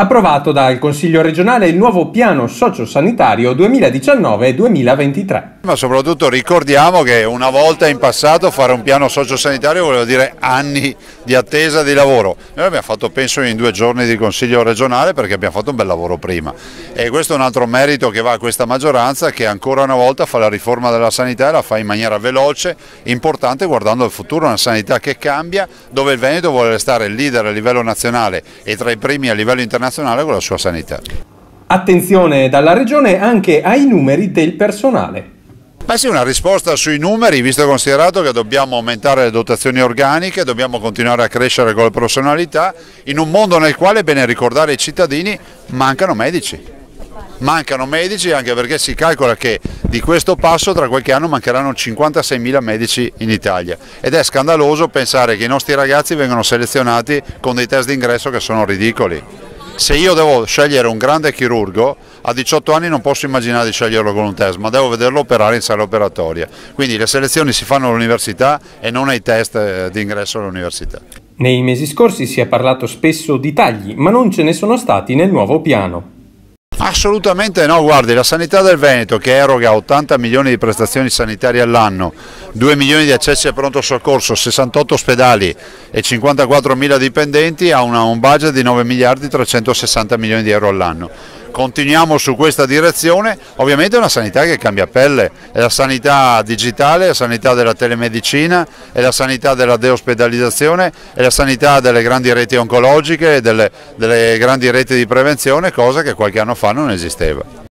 Approvato dal Consiglio regionale il nuovo piano sociosanitario 2019-2023. Ma soprattutto ricordiamo che una volta in passato fare un piano sociosanitario voleva dire anni di attesa di lavoro. Noi abbiamo fatto penso in due giorni di Consiglio regionale perché abbiamo fatto un bel lavoro prima. E questo è un altro merito che va a questa maggioranza che ancora una volta fa la riforma della sanità e la fa in maniera veloce, importante guardando al futuro, una sanità che cambia, dove il Veneto vuole restare leader a livello nazionale e tra i primi a livello internazionale nazionale con la sua sanità. Attenzione dalla Regione anche ai numeri del personale. Beh sì, una risposta sui numeri, visto e considerato che dobbiamo aumentare le dotazioni organiche, dobbiamo continuare a crescere con le professionalità, in un mondo nel quale, bene ricordare ai cittadini, mancano medici. Mancano medici anche perché si calcola che di questo passo tra qualche anno mancheranno 56.000 medici in Italia ed è scandaloso pensare che i nostri ragazzi vengano selezionati con dei test d'ingresso che sono ridicoli se io devo scegliere un grande chirurgo, a 18 anni non posso immaginare di sceglierlo con un test, ma devo vederlo operare in sala operatoria. Quindi le selezioni si fanno all'università e non ai test eh, di ingresso all'università. Nei mesi scorsi si è parlato spesso di tagli, ma non ce ne sono stati nel nuovo piano. Assolutamente no, guardi, la sanità del Veneto che eroga 80 milioni di prestazioni sanitarie all'anno, 2 milioni di accessi a pronto soccorso, 68 ospedali e 54 mila dipendenti ha una, un budget di 9 miliardi 360 milioni di euro all'anno continuiamo su questa direzione, ovviamente è una sanità che cambia pelle, è la sanità digitale, è la sanità della telemedicina, è la sanità della deospedalizzazione, è la sanità delle grandi reti oncologiche, delle, delle grandi reti di prevenzione, cosa che qualche anno fa non esisteva.